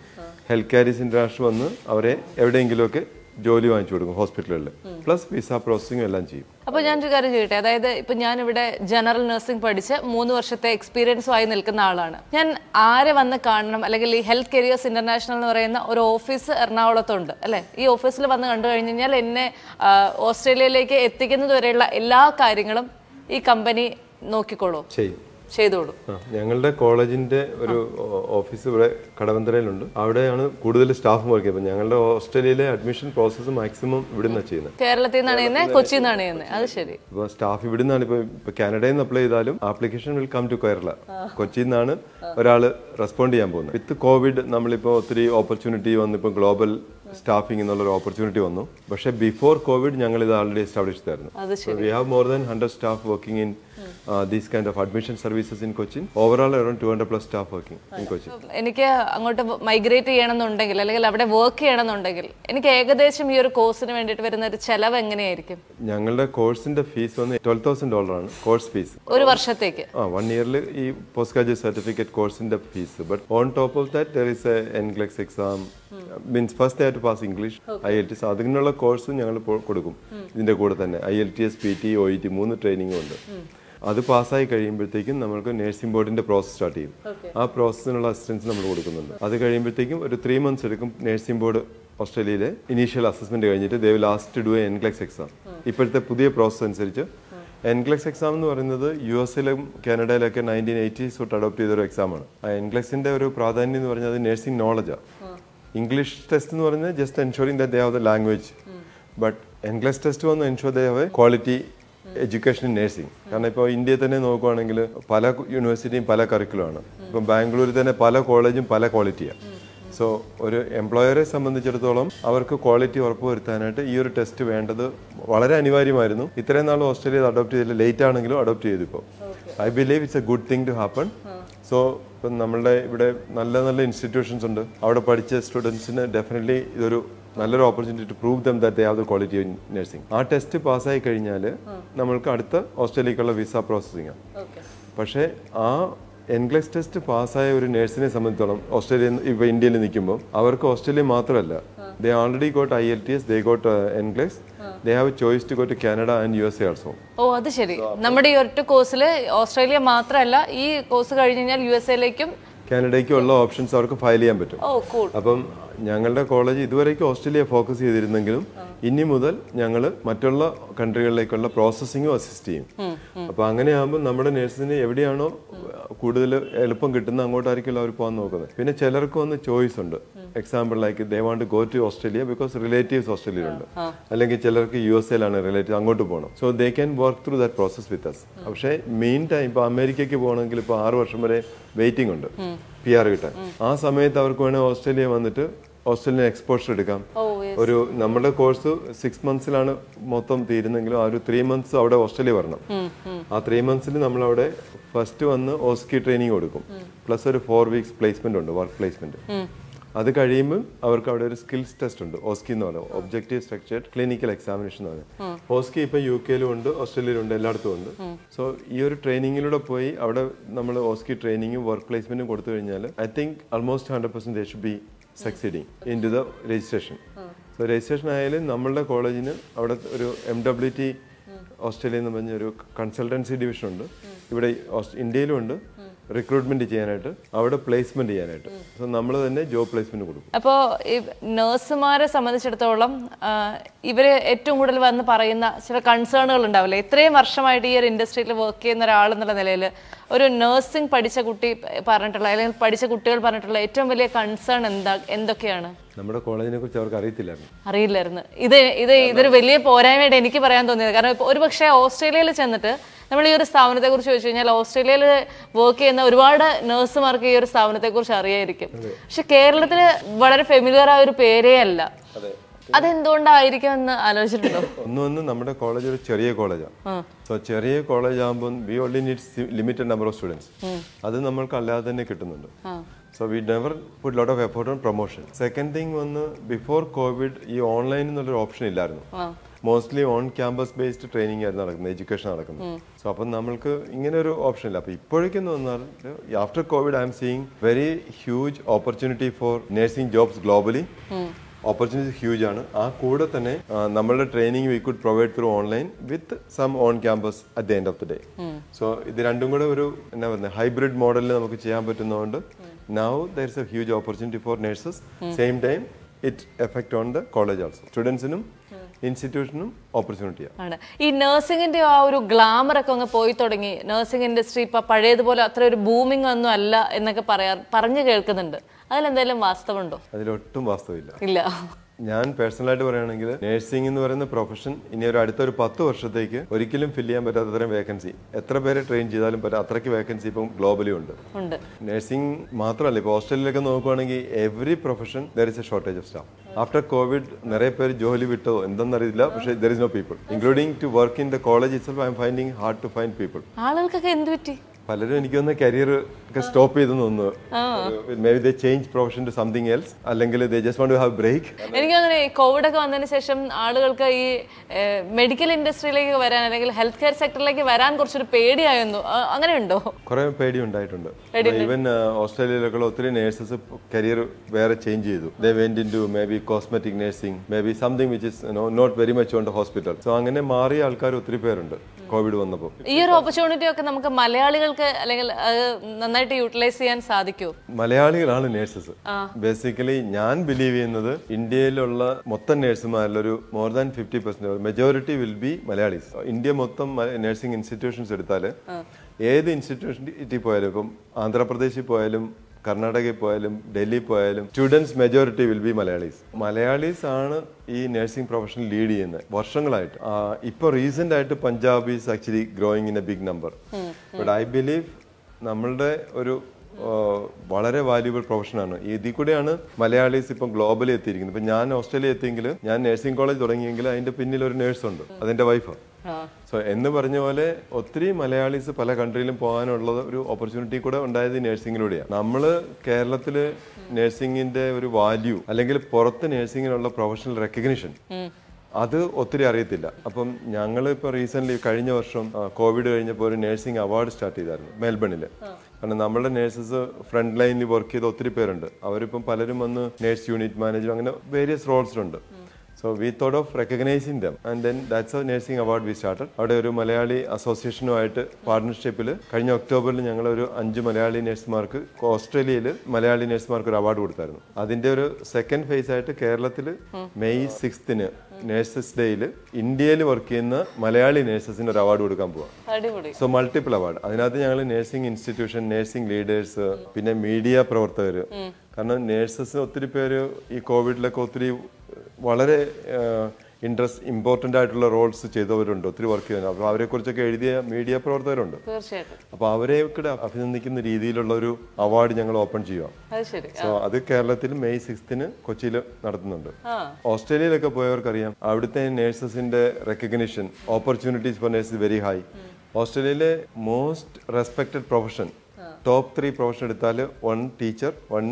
ഹെൽത്ത് കെയർ ഇന്റർനാഷണൽ വന്ന് അവരെ എവിടെയെങ്കിലുമൊക്കെ ജോലി വാങ്ങിച്ചു കൊടുക്കും ഹോസ്പിറ്റലുകളിൽ. പ്ലസ് വിസ പ്രോസസ്സിംഗും എല്ലാം ചെയ്യും. അപ്പൊ ഞാൻ ഒരു കാര്യം ചോദിക്കട്ടെ? അതായത് ഇപ്പൊ ഞാൻ ഇവിടെ ജനറൽ നഴ്സിംഗ് പഠിച്ച് മൂന്ന് വർഷത്തെ എക്സ്പീരിയൻസുമായി നിൽക്കുന്ന ആളാണ്. ഞാൻ ആരെ വന്ന് കാണണം? അല്ലെങ്കിൽ ഈ ഹെൽത്ത് കരിയേഴ്സ് ഇന്റർനാഷണൽ എന്ന് പറയുന്ന ഒരു ഓഫീസ് എറണാകുളത്തുണ്ട് അല്ലെ? ഈ ഓഫീസിൽ വന്ന് കണ്ടു കഴിഞ്ഞ് കഴിഞ്ഞാൽ എന്നെ ഓസ്ട്രേലിയയിലേക്ക് എത്തിക്കുന്നത് വരെയുള്ള എല്ലാ കാര്യങ്ങളും ഈ കമ്പനി നോക്കിക്കോളൂ. ചെയ്യും. ചെയ്തോളൂ. ഞങ്ങളുടെ കോളേജിന്റെ ഒരു ഓഫീസ് ഇവിടെ കടവന്തരയിലുണ്ട്. അവിടെയാണ് കൂടുതൽ സ്റ്റാഫ് വർക്ക് ചെയ്യുന്നത്. ഞങ്ങളുടെ ഓസ്ട്രേലിയയിലെ അഡ്മിഷൻ പ്രോസസ്സ് മാക്സിമം ഇവിടെ നിന്നാണ് ചെയ്യുന്നത്. കേരളത്തിൽ നിന്നാണ് ചെയ്യുന്നത് കൊച്ചിയിൽ നിന്നാണ് ചെയ്യുന്നത്. അത് ശരി. ഇപ്പോൾ സ്റ്റാഫ് ഇവിടെ നിന്നാണ് ഇപ്പോൾ ഇപ്പോൾ കാനഡയിൽ നിന്ന് അപ്ലൈ ചെയ്താലും application will come to Kerala കൊച്ചിയിൽ നിന്നാണ് ഒരാൾ റെസ്പോണ്ട് ചെയ്യാൻ പോകുന്നത്. വിത്ത് കോവിഡ് നമ്മളിപ്പോൾ ഒത്തിരി ഓപ്പർച്യൂണിറ്റി വന്നു. ഇപ്പോൾ ഗ്ലോബൽ സ്റ്റാഫിംഗ് എന്നുള്ള ഒരു ഓപ്പർച്യൂണിറ്റി വന്നു. പക്ഷേ ബിഫോർ കോവിഡ് ഞങ്ങൾ ഇത് ആൾറെഡി എസ്റ്റാബ്ലിഷ് ചെയ്തായിരുന്നു we have more than hundred staff working in these kind of admission services in Cochin overall around two hundred plus staff working in Cochin എനിക്ക് അങ്ങോട്ട് migrate ചെയ്യണമെന്നുണ്ടെങ്കിൽ അല്ലെങ്കിൽ അവിടെ വർക്ക് ചെയ്യണമെന്നുണ്ടെങ്കിൽ എനിക്ക് ഏകദേശം ഈ ഒരു കോഴ്സിന് വേണ്ടിട്ട് വരുന്ന ഒരു ചെലവ് എങ്ങനെയായിരിക്കും? ഞങ്ങളുടെ കോഴ്സിന്റെ ഫീസ് വന്ന് ട്വൽവ് തൗസൻഡ് ആണ് കോഴ്സ് ഫീസ് ഒരു വർഷത്തേക്ക്? ആ വൺ ഇയറിൽ ഈ പോസ്റ്റ് ഗ്രാജുവേറ്റ് സർട്ടിഫിക്കറ്റ് കോഴ്സിന്റെ fees but on top of that there is a NCLEX exam means first ആയിട്ട് pass English I L T S അതിനുള്ള കോഴ്സും ഞങ്ങൾ കൊടുക്കും. ഇതിന്റെ കൂടെ തന്നെ. IELTS P T O E T മൂന്ന് ട്രെയിനിങ്ങും ഉണ്ട്. അത് പാസ്സായി കഴിയുമ്പോഴത്തേക്കും നമ്മൾക്ക് നഴ്സിംഗ് ബോർഡിന്റെ പ്രോസസ് സ്റ്റാർട്ട് ചെയ്യും. ആ പ്രോസസ്സിനുള്ള അസിസ്റ്റൻസ് നമ്മൾ കൊടുക്കുന്നുണ്ട്. അത് കഴിയുമ്പോഴത്തേക്കും ഒരു ത്രീ മന്ത്സ് എടുക്കും നഴ്സിംഗ് ബോർഡ് ഓസ്ട്രേലിയയിലെ ഇനീഷ്യൽ അസസ്മെന്റ് കഴിഞ്ഞിട്ട് ദേ ലാസ്റ്റ് ഡു എൻക്ലക്സ് എക്സാം ഇപ്പോഴത്തെ പുതിയ പ്രോസസ് അനുസരിച്ച് എൻക്ലക്സ് എക്സാം എന്ന് പറയുന്നത് യു എസിലും കാനഡയിലൊക്കെ നയന്റീൻ എയ്റ്റീസ് തൊട്ട് അഡോപ്റ്റ് ചെയ്തൊരു എക്സാമാണ് ആ എൻഗ്ലക്സിന്റെ ഒരു പ്രാധാന്യം എന്ന് പറഞ്ഞാൽ അത് നഴ്സിംഗ് നോളജാണ് ഇംഗ്ലീഷ് ടെസ്റ്റ് എന്ന് പറഞ്ഞാൽ just ensuring that they have the language but NCLEX test വന്ന് ensure they have quality education in nursing. കാരണം ഇപ്പോൾ ഇന്ത്യയിൽ തന്നെ നോക്കുവാണെങ്കിൽ പല യൂണിവേഴ്സിറ്റിയും പല കറിക്കുലമാണ് ഇപ്പം ബാംഗ്ലൂരിൽ തന്നെ പല കോളേജും പല ക്വാളിറ്റിയാണ് സോ ഒരു എംപ്ലോയറെ സംബന്ധിച്ചിടത്തോളം അവർക്ക് ക്വാളിറ്റി ഉറപ്പുവരുത്താനായിട്ട് ഈ ഒരു ടെസ്റ്റ് വേണ്ടത് വളരെ അനിവാര്യമായിരുന്നു. ഇത്രയും നാൾ ഓസ്ട്രേലിയ അഡോപ്റ്റ് ചെയ്തില്ല. ലേറ്റ് ആണെങ്കിലും അഡോപ്റ്റ് ചെയ്തു ഇപ്പോൾ I believe it's a good thing to happen so ഇപ്പം നമ്മളുടെ ഇവിടെ നല്ല നല്ല ഇൻസ്റ്റിറ്റ്യൂഷൻസ് ഉണ്ട്. അവിടെ പഠിച്ച സ്റ്റുഡൻസിന് ഡെഫിനറ്റ്ലി ഇതൊരു നല്ലൊരു opportunity to prove them that they have the quality of nursing ആ ടെസ്റ്റ് പാസ്സായി കഴിഞ്ഞാൽ നമ്മൾക്ക് അടുത്ത ഓസ്ട്രേലിയക്കുള്ള വിസ പ്രോസസ്സിംഗ് ആണ് പക്ഷേ ആ എൻഗ്ലസ് ടെസ്റ്റ് പാസ്സായ ഒരു നഴ്സിനെ സംബന്ധിച്ചോളം ഓസ്ട്രേലിയ ഇപ്പൊ ഇന്ത്യയിൽ നിൽക്കുമ്പോൾ അവർക്ക് ഓസ്ട്രേലിയ മാത്രമല്ല. They already got IELTS they got NCLEX they have choice to go to Canada and U S A also ഓ അത് ശരി. നമ്മുടെ ഈ ഒറ്റ കോഴ്സിൽ ഓസ്ട്രേലിയ മാത്രമല്ല ഈ കോഴ്സ് കഴിഞ്ഞ് കഴിഞ്ഞാൽ യു എസ് എയിലേക്കും കാനഡയ്ക്കും ഉള്ള ഓപ്ഷൻസ് അവർക്ക് ഫയൽ ചെയ്യാൻ പറ്റും. അപ്പം ഞങ്ങളുടെ കോളേജ് ഇതുവരേക്കും ഓസ്ട്രേലിയ ഫോക്കസ് ചെയ്തിരുന്നെങ്കിലും ഇനി മുതൽ ഞങ്ങൾ മറ്റുള്ള കൺട്രികളിലേക്കുള്ള പ്രോസസ്സിങ്ങും അസിസ്റ്റ് ചെയ്യും. അപ്പൊ അങ്ങനെയാകുമ്പോൾ നമ്മുടെ നേഴ്സിന് എവിടെയാണോ കൂടുതൽ എളുപ്പം കിട്ടുന്ന അങ്ങോട്ടായിരിക്കും അവർ പോകാൻ നോക്കുന്നത്. പിന്നെ ചിലർക്ക് വന്ന് ചോയ്സ് ഉണ്ട്. Example like they want go to Australia because relatives ഓസ്ട്രേലിയയിലുണ്ട്. അല്ലെങ്കിൽ ചിലർക്ക് യു എസ് എയിലാണ് റിലേറ്റീവ് അങ്ങോട്ട് പോകണം so they can work through that process with us പക്ഷേ മെയിൻ ടൈം ഇപ്പോൾ അമേരിക്കയ്ക്ക് പോകണമെങ്കിൽ ഇപ്പോൾ ആറ് വർഷം വരെ വെയിറ്റിംഗ് ഉണ്ട്. പി ആർ കിട്ടാൻ. ആ സമയത്ത് അവർക്ക് വേണേൽ ഓസ്ട്രേലിയ വന്നിട്ട് ഓസ്ട്രേലിയൻ എക്സ്പോഷർ എടുക്കാം. ഒരു നമ്മുടെ കോഴ്സ് സിക്സ് മന്ത്സിലാണ് മൊത്തം തീരുന്നെങ്കിലും ആ ഒരു ത്രീ മന്ത്സ് അവിടെ ഓസ്ട്രേലിയ വരണം. ആ ത്രീ മന്ത്സിൽ നമ്മൾ അവിടെ ഫസ്റ്റ് വന്ന് ഓസ്കി ട്രെയിനിങ് കൊടുക്കും. പ്ലസ് ഒരു ഫോർ വീക്സ് പ്ലേസ്മെന്റ് ഉണ്ട് വർക്ക് പ്ലേസ്മെന്റ് അത് കഴിയുമ്പോൾ അവർക്ക് അവിടെ ഒരു സ്കിൽസ് ടെസ്റ്റ് ഉണ്ട്. ഓസ്കി എന്ന് പറയുന്നത് ഒബ്ജക്റ്റീവ് സ്ട്രക്ചേർഡ് ക്ലിനിക്കൽ എക്സാമിനേഷൻ എന്ന് പറയുന്നത് ഓസ്കി ഇപ്പൊ യു കെയിലും ഉണ്ട് ഓസ്ട്രേലിയയിലും ഉണ്ട് എല്ലായിടത്തും ഉണ്ട്. സോ ഈ ഒരു ട്രെയിനിങ്ങിലൂടെ പോയി അവിടെ നമ്മൾ ഓസ്കി ട്രെയിനിങ്ങും വർക്ക് പ്ലേസ്മെന്റും കൊടുത്തു കഴിഞ്ഞാൽ I think almost hundred percent they should be succeeding into the registration so registration ആയാലും നമ്മളുടെ കോളേജിന് അവിടെ ഒരു എം ഡബ്ല്യു ടി ഓസ്ട്രേലിയ എന്ന് പറഞ്ഞ ഒരു കൺസൾട്ടൻസി ഡിവിഷൻ ഉണ്ട്. ഇവിടെ ഇന്ത്യയിലും ഉണ്ട്. റിക്രൂട്ട്മെന്റ് ചെയ്യാനായിട്ട് അവിടെ പ്ലേസ്മെന്റ് ചെയ്യാനായിട്ട്. സോ നമ്മൾ തന്നെ ജോബ് പ്ലേസ്മെന്റ് കൊടുക്കും. അപ്പോ ഈ നഴ്സുമാരെ സംബന്ധിച്ചിടത്തോളം ഇവർ ഏറ്റവും കൂടുതൽ വന്ന് പറയുന്ന ചില കൺസേണുകൾ ഉണ്ടാവില്ലേ? ഇത്രയും വർഷമായിട്ട് ഈ ഒരു ഇൻഡസ്ട്രിയിൽ വർക്ക് ചെയ്യുന്ന ഒരാൾ എന്നുള്ള നിലയിൽ ഒരു നഴ്സിംഗ് പഠിച്ച കുട്ടി പറഞ്ഞിട്ടുള്ള അല്ലെങ്കിൽ പഠിച്ച കുട്ടികൾ പറഞ്ഞിട്ടുള്ള ഏറ്റവും വലിയ കൺസേൺ എന്താ എന്തൊക്കെയാണ്? നമ്മുടെ കോളേജിനെ കുറിച്ച് അവർക്ക് അറിയത്തില്ലായിരുന്നു. അറിയില്ലായിരുന്നു. ഇത് ഇത് ഇതൊരു വലിയ പോരായ്മയായിട്ട് എനിക്ക് പറയാൻ തോന്നിയത്. കാരണം ഒരു പക്ഷേ ഓസ്ട്രേലിയയിൽ ചെന്നിട്ട് നമ്മൾ ഈ ഒരു സ്ഥാപനത്തെ കുറിച്ച് ചോദിച്ചു കഴിഞ്ഞാൽ ഓസ്ട്രേലിയയിൽ വർക്ക് ചെയ്യുന്ന ഒരുപാട് നഴ്സുമാർക്ക് ഈ ഒരു സ്ഥാപനത്തെ കുറിച്ച് അറിയായിരിക്കും പക്ഷെ കേരളത്തിൽ വളരെ ഫെമിലിയർ ആയ ഒരു പേരേ അല്ല. അതെന്തുകൊണ്ടായിരിക്കും എന്ന് ആലോചിച്ചിട്ടുണ്ടോ? ഒന്ന് ഒന്ന് നമ്മുടെ കോളേജ് ഒരു ചെറിയ കോളേജാണ് സോ ചെറിയ കോളേജ് ആകുമ്പോൾ we only needs limited number of students അത് നമ്മൾക്ക് അല്ലാതെ തന്നെ കിട്ടുന്നുണ്ട്. So we never put lot of effort on promotion second thing വന്ന് ബിഫോർ കോവിഡ് ഈ ഓൺലൈൻ എന്നുള്ളൊരു ഓപ്ഷൻ ഇല്ലായിരുന്നു. Mostly on campus based training ആയിരുന്നു നടക്കുന്നത് എഡ്യൂക്കേഷൻ നടക്കുന്നത്. സോ അപ്പം നമ്മൾക്ക് ഇങ്ങനെ ഒരു ഓപ്ഷൻ ഇല്ല. അപ്പോൾ ഇപ്പോഴേക്കെന്ന് വന്നാൽ after covid I'm seeing very huge opportunity for nursing jobs globally opportunity huge ആണ്. ആ കൂടെ തന്നെ നമ്മളുടെ training we could provide through online with some on campus at the end of the day so ഇത് രണ്ടും കൂടെ ഒരു എന്നാ പറയുന്നത് ഹൈബ്രിഡ് മോഡലിൽ നമുക്ക് ചെയ്യാൻ പറ്റുന്നതുകൊണ്ട് now there is a huge opportunity for nurses same time it effect on the college also സ്റ്റുഡൻസിനും ഇൻസ്റ്റിറ്റ്യൂഷനും ഓപ്പർച്യൂണിറ്റിയാണ് ആണ്. ഈ നഴ്സിംഗിന്റെ ആ ഒരു ഗ്ലാമർ ഒക്കെ അങ്ങ് പോയി തുടങ്ങി. നഴ്സിംഗ് ഇൻഡസ്ട്രി ഇപ്പൊ പഴയതുപോലെ അത്ര ഒരു ബൂമിംഗ് ഒന്നും അല്ല എന്നൊക്കെ പറയാ പറഞ്ഞു കേൾക്കുന്നുണ്ട്. അതിലെന്തെങ്കിലും വാസ്തവമുണ്ടോ അതിലൊട്ടും വാസ്തവില്ല. ഇല്ല. ഞാൻ പേഴ്സണലായിട്ട് പറയുകയാണെങ്കിൽ നഴ്സിംഗ് എന്ന് പറയുന്ന പ്രൊഫഷൻ ഇനി ഒരു അടുത്ത ഒരു പത്ത് വർഷത്തേക്ക് ഒരിക്കലും ഫില്ല് ചെയ്യാൻ പറ്റാത്തത്രയും വേക്കൻസി എത്ര പേരെ ട്രെയിൻ ചെയ്താലും പറ്റാ അത്രയ്ക്ക് വേക്കൻസി ഇപ്പം ഗ്ലോബലി ഉണ്ട്. നഴ്സിംഗ് മാത്രമല്ല ഇപ്പോൾ ഓസ്ട്രേലിയയിലൊക്കെ നോക്കുവാണെങ്കിൽ every profession there is a shortage of staff after covid നിറയെ പേര് ജോലി വിട്ടോ എന്തെന്നറിയില്ല പക്ഷേ there is no people including to work in the college itself I'm finding hard to find people ആളുകൾക്കൊക്കെ എന്ത് പറ്റി? പലരും എനിക്ക് തോന്നുന്ന കരിയർ ഒക്കെ സ്റ്റോപ്പ് ചെയ്തു തോന്നുന്നു maybe they change profession to something else അല്ലെങ്കിൽ they just want to have break എനിക്ക് അങ്ങനെ കോവിഡ് ഒക്കെ വന്നതിന് ശേഷം ആളുകൾക്ക് ഈ മെഡിക്കൽ ഇൻഡസ്ട്രിയിലേക്ക് വരാൻ അല്ലെങ്കിൽ ഹെൽത്ത് കെയർ സെക്ടറിലേക്ക് വരാൻ കുറച്ചൊരു പേടിയായിരുന്നു. അങ്ങനെ ഉണ്ടോ കുറെ പേടി ഉണ്ടായിട്ടുണ്ട്. ഈവൻ ഓസ്ട്രേലിയയിലൊക്കെ ഒത്തിരി നേഴ്സസ് കരിയർ വേറെ ചേഞ്ച് ചെയ്തു. They went into maybe cosmetic nursing maybe something which is not very much on hospital so അങ്ങനെ മാറിയ ആൾക്കാർ ഒത്തിരി പേരുണ്ട്. കോവിഡ് വന്നപ്പോൾ ഈ ഒരു ഓപ്പർച്യൂണിറ്റി ഒക്കെ നമുക്ക് മലയാളികൾക്ക് അല്ലെങ്കിൽ നന്നായിട്ട് യൂട്ടിലൈസ് ചെയ്യാൻ സാധിക്കുമോ മലയാളികളാണ് നേഴ്സസ് ബേസിക്കലി ഞാൻ ബിലീവ് ചെയ്യുന്നത് ഇന്ത്യയിലുള്ള മൊത്തം നേഴ്സുമാരിലൊരു more than fifty percent majority will be Malayalis. India മൊത്തം നഴ്സിംഗ് ഇൻസ്റ്റിറ്റ്യൂഷൻസ് എടുത്താൽ ഏത് ഇൻസ്റ്റിറ്റ്യൂഷനിൽ പോയാലും ഇപ്പം ആന്ധ്രാപ്രദേശിൽ പോയാലും കർണാടകയിൽ പോയാലും ഡൽഹി പോയാലും students majority will be Malayalis. Malayalis ആണ് ഈ നഴ്സിംഗ് പ്രൊഫഷൻ ലീഡ് ചെയ്യുന്നത്. വർഷങ്ങളായിട്ട്. ഇപ്പൊ റീസെന്റ് ആയിട്ട് Punjabis actually growing in a big number but I believe നമ്മളുടെ ഒരു വളരെ വാല്യുബിൾ പ്രൊഫഷനാണ് ഇതിൽ കൂടെയാണ് മലയാളീസ് ഇപ്പം ഗ്ലോബലി എത്തിയിരിക്കുന്നത്. ഇപ്പം ഞാൻ ഓസ്ട്രേലിയ എത്തിയെങ്കിൽ ഞാൻ നഴ്സിംഗ് കോളേജ് തുടങ്ങിയെങ്കിൽ അതിന്റെ പിന്നിൽ ഒരു നേഴ്സ് ഉണ്ട്. അതിന്റെ വൈഫ് സോ എന്ന് പറഞ്ഞ പോലെ ഒത്തിരി മലയാളീസ് പല കൺട്രിയിലും പോകാനുള്ള ഒരു ഓപ്പർച്യൂണിറ്റി കൂടെ ഉണ്ടായത് നഴ്സിംഗിലൂടെയാണ് നമ്മൾ കേരളത്തിൽ നഴ്സിംഗിന്റെ ഒരു വാല്യൂ അല്ലെങ്കിൽ പുറത്ത് നഴ്സിംഗിലുള്ള പ്രൊഫഷണൽ റെക്കഗ്നിഷൻ അത് ഒത്തിരി അറിയത്തില്ല. അപ്പം ഞങ്ങൾ ഇപ്പോൾ റീസെന്റ് കഴിഞ്ഞ വർഷം കോവിഡ് കഴിഞ്ഞപ്പോൾ ഒരു നഴ്സിംഗ് അവാർഡ് സ്റ്റാർട്ട് ചെയ്തായിരുന്നു മെൽബണിൽ കാരണം നമ്മുടെ നഴ്സസ് ഫ്രണ്ട് ലൈനിൽ വർക്ക് ചെയ്ത ഒത്തിരി പേരുണ്ട്. അവരിപ്പം പലരും വന്ന് നഴ്സ് യൂണിറ്റ് മാനേജർ അങ്ങനെ various റോൾസിലുണ്ട് so we thought of recognising them and then that's a nursing award we started അവിടെ ഒരു മലയാളി അസോസിയേഷനുമായിട്ട് പാർട്ട്ണർഷിപ്പിൽ കഴിഞ്ഞ ഒക്ടോബറിൽ ഞങ്ങൾ ഒരു അഞ്ച് മലയാളി നഴ്സുമാർക്ക് ഓസ്ട്രേലിയയിൽ മലയാളി നഴ്സുമാർക്ക് ഒരു അവാർഡ് കൊടുത്തായിരുന്നു. അതിന്റെ ഒരു സെക്കൻഡ് ഫേസ് ആയിട്ട് കേരളത്തിൽ മെയ് സിക്സ്തിന് നേഴ്സസ് ഡേയിൽ ഇന്ത്യയിൽ വർക്ക് ചെയ്യുന്ന മലയാളി നേഴ്സസിന് ഒരു അവാർഡ് കൊടുക്കാൻ പോവാം. സോ മൾട്ടിപ്പിൾ അവാർഡ് അതിനകത്ത് ഞങ്ങൾ നേഴ്സിംഗ് ഇൻസ്റ്റിറ്റ്യൂഷൻ നേഴ്സിംഗ് ലീഡേഴ്സ് പിന്നെ മീഡിയ പ്രവർത്തകർ കാരണം നേഴ്സസ് ഒത്തിരി പേര് ഈ കോവിഡിലൊക്കെ ഒത്തിരി വളരെ ഇൻട്രസ്റ്റ് ഇമ്പോർട്ടന്റ് ആയിട്ടുള്ള റോൾസ് ചെയ്തവരുണ്ട്. ഒത്തിരി വർക്ക് ചെയ്യുന്നത് അപ്പോൾ അവരെ കുറിച്ചൊക്കെ എഴുതിയ മീഡിയ പ്രവർത്തകരുണ്ട്. അപ്പോൾ അവരെ കൂടെ അഭിനന്ദിക്കുന്ന രീതിയിലുള്ള ഒരു അവാർഡ് ഞങ്ങൾ ഓപ്പൺ ചെയ്യുക സോ അത് കേരളത്തിൽ മെയ് സിക്സ്തിന് കൊച്ചിയിൽ നടത്തുന്നുണ്ട്. ഓസ്ട്രേലിയയിലൊക്കെ പോയവർക്കറിയാം അവിടുത്തെ നേഴ്സസിന്റെ recognition opportunities for nurse very high ഓസ്ട്രേലിയയിലെ most respected profession top three profession എടുത്താൽ one teacher one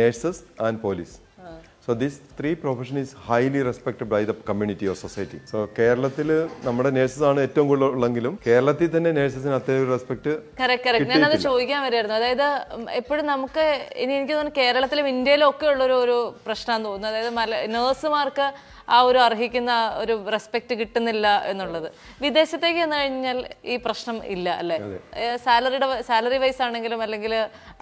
nurses and police so this three profession is highly respected by the community of society so കേരളത്തിൽ നമ്മുടെ nurses ആണ് ഏറ്റവും കൂടുതൽ ഉള്ളെങ്കിലും കേരളത്തിൽ തന്നെ നേഴ്സസിന് അത്രയും റെസ്പെക്ട് കറക്റ്റ് കറക്റ്റ് ഞാനത് ചോദിക്കാൻ വരുമായിരുന്നു അതായത് എപ്പോഴും നമുക്ക് ഇനി എനിക്ക് തോന്നുന്നു കേരളത്തിലും ഇന്ത്യയിലും ഒക്കെ ഉള്ളൊരു ഒരു പ്രശ്നമാണെന്ന് തോന്നുന്നു. അതായത് നേഴ്സുമാർക്ക് ആ ഒരു അർഹിക്കുന്ന ഒരു റെസ്പെക്ട് കിട്ടുന്നില്ല എന്നുള്ളത്. വിദേശത്തേക്ക് വന്നു കഴിഞ്ഞാൽ ഈ പ്രശ്നം ഇല്ല അല്ലേ? സാലറിയുടെ സാലറി വൈസ് ആണെങ്കിലും അല്ലെങ്കിൽ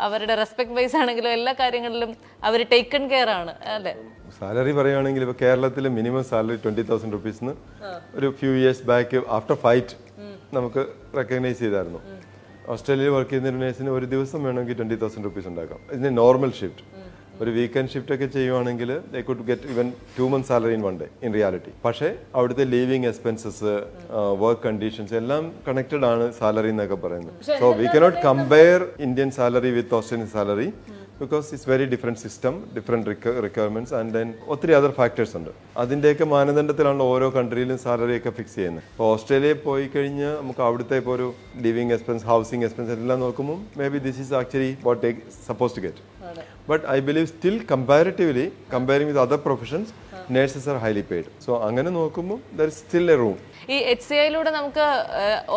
അവരുടെ റെസ്പെക്ട് വൈസ് ആണെങ്കിലും എല്ലാ കാര്യങ്ങളിലും അവർ ടേക്കൺ കെയർ ആണ് അല്ലേ? സാലറി പറയുകയാണെങ്കിൽ ഇപ്പോൾ കേരളത്തിൽ മിനിമം സാലറി ട്വന്റി തൗസൻഡ് റുപ്പീസിന് ഒരു few years back after fight നമുക്ക് റെക്കഗ്നൈസ് ചെയ്തായിരുന്നു. ഓസ്ട്രേലിയയിൽ വർക്ക് ചെയ്യുന്ന ഒരു നേഴ്സിന് ഒരു ദിവസം വേണമെങ്കിൽ ട്വന്റി തൗസൻഡ് റുപ്പീസ് ഉണ്ടാക്കാം. ഇതിന് നോർമൽ ഷിഫ്റ്റ് ഒരു വീക്കെൻഡ് ഷിഫ്റ്റ് ഒക്കെ ചെയ്യുവാണെങ്കിൽ they could get even two month salary in one day in reality പക്ഷേ അവിടുത്തെ ലീവിങ് എക്സ്പെൻസസ് വർക്ക് കണ്ടീഷൻസ് എല്ലാം കണക്റ്റഡ് ആണ് സാലറി എന്നൊക്കെ പറയുന്നത്. So we cannot compare Indian salary with Australian salary because it's very different system different requirements and then ഒത്തിരി other factors ഉണ്ട്. അതിന്റെയൊക്കെ മാനദണ്ഡത്തിലാണ് ഓരോ കൺട്രിയിലും സാലറി ഒക്കെ ഫിക്സ് ചെയ്യുന്നത്. ഇപ്പോൾ ഓസ്ട്രേലിയയിൽ പോയി കഴിഞ്ഞാൽ നമുക്ക് അവിടുത്തെ ഇപ്പോൾ ഒരു ലിവിങ് എക്സ്പെൻസ് ഹൗസിംഗ് എക്സ്പെൻസ് എല്ലാം നോക്കുമ്പോൾ maybe this is actually what take suppose to get but I believe still comparatively comparing with other professions nurses are highly paid so അങ്ങനെ നോക്കുമ്പോൾ there is still a room ഈ H C ഐയിലൂടെ നമുക്ക്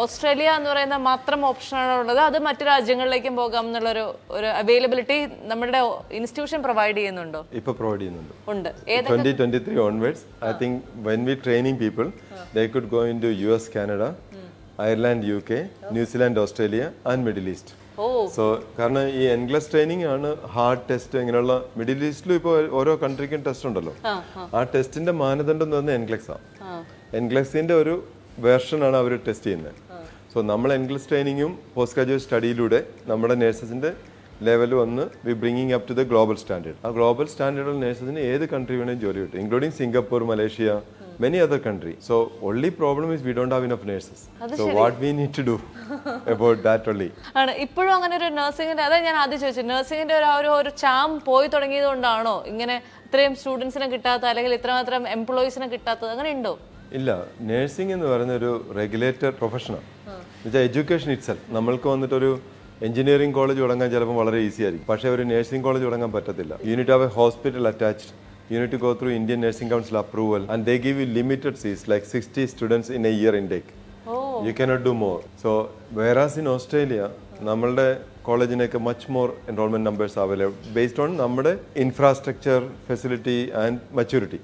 Australia എന്ന് പറയുന്ന മാത്രം ഓപ്ഷനാണ് ഉള്ളത്. അത് മറ്റു രാജ്യങ്ങളിലേക്കും പോകാം എന്നുള്ളൊരു ഒരു അവൈലബിലിറ്റി നമ്മുടെ ഇൻസ്റ്റിറ്റ്യൂഷൻ പ്രൊവൈഡ് ചെയ്യുന്നുണ്ടോ? ഇപ്പൊ പ്രൊവൈഡ് ചെയ്യുന്നുണ്ട്. ഉണ്ട്. Three 2023 I think when we training people they could go into U S Canada Ireland U K New Zealand Australia and Middle oh so കാരണം ഈ എൻഗ്ലസ് ട്രെയിനിങ് ആണ് ഹാർഡ് ടെസ്റ്റ് ഇങ്ങനെയുള്ള Middle ഈസ്റ്റിലും ഇപ്പോൾ ഓരോ കൺട്രിക്കും ടെസ്റ്റ് ഉണ്ടല്ലോ. ആ ടെസ്റ്റിന്റെ മാനദണ്ഡം എന്ന് പറഞ്ഞാൽ എൻഗ്ലക്സ് ആണ് എൻഗ്ലക്സിന്റെ ഒരു വേർഷൻ ആണ് അവർ ടെസ്റ്റ് ചെയ്യുന്നത് സോ നമ്മൾ എൻഗ്ലസ് ട്രെയിനിങ്ങും പോസ്റ്റ് ഗ്രാജുവേറ്റ് സ്റ്റഡിയിലൂടെ നമ്മുടെ നേഴ്സസിന്റെ ലെവൽ വന്ന് we bringing up to the global standard ആ ഗ്ലോബൽ സ്റ്റാൻഡേർഡിൽ നേഴ്സസിന് ഏത് കൺട്രി വേണേലും ജോലി കിട്ടും including Singapore Malaysia many other country so only problem is we don't have enough nurses so what we need to do about that only ആണ്. ഇപ്പോഴും അങ്ങനെ ഒരു നഴ്സിംഗിന്റെ അതാ ഞാൻ ആദ്യം ചോദിച്ചത്. നഴ്സിംഗിന്റെ ഒരു ഒരു ഒരു ചാം പോയി തുടങ്ങിയത് കൊണ്ടാണോ ഇങ്ങനെ ഇത്രയും സ്റ്റുഡൻസിനെ കിട്ടാത്ത അല്ലെങ്കിൽ ഇത്രമാത്രം എംപ്ലോയീസിനെ കിട്ടാത്തത്? അങ്ങനെ ഉണ്ടോ? ഇല്ല. നേഴ്സിംഗ് എന്ന് പറയുന്ന ഒരു റെഗുലേറ്റർ പ്രൊഫഷനാണ് എന്നുവെച്ചാൽ എഡ്യൂക്കേഷൻ ഇറ്റ്സെൽഫ് നമ്മൾക്ക് വന്നിട്ടൊരു എഞ്ചിനീയറിംഗ് കോളേജ് തുടങ്ങാൻ ചിലപ്പോൾ വളരെ ഈസി ആയിരിക്കും. പക്ഷേ ഒരു നേഴ്സിംഗ് കോളേജ് തുടങ്ങാൻ പറ്റത്തില്ല. Unit of a hospital attached unit go through Indian nursing council approval and they give you limited seats like sixty students in a year intake you cannot do more so whereas in Australia നമ്മളുടെ കോളേജിനൊക്കെ much more enrollment numbers available based on നമ്മുടെ infrastructure facility and maturity